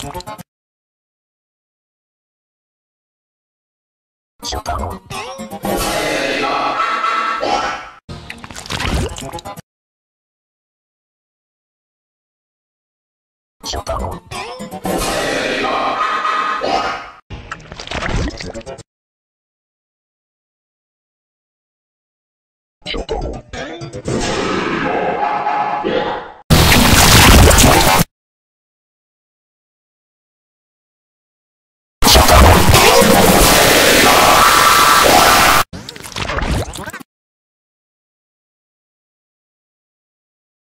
Shut up.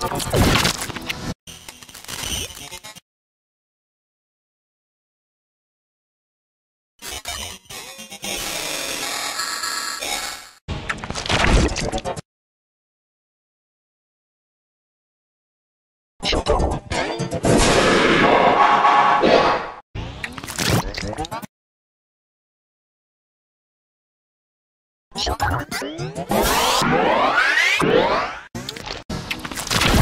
Shut up.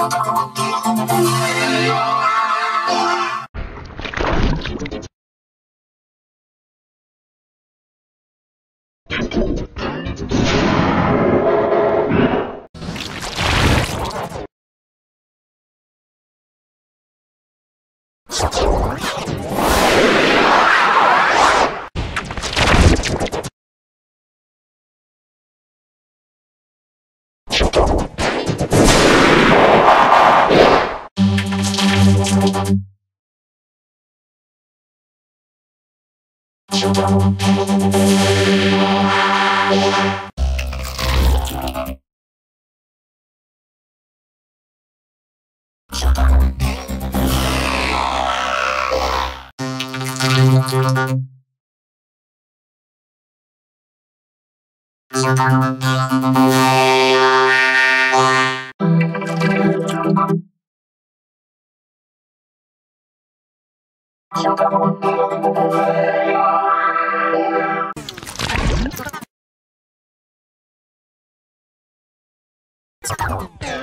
Thank you. Shut up. ちゃ。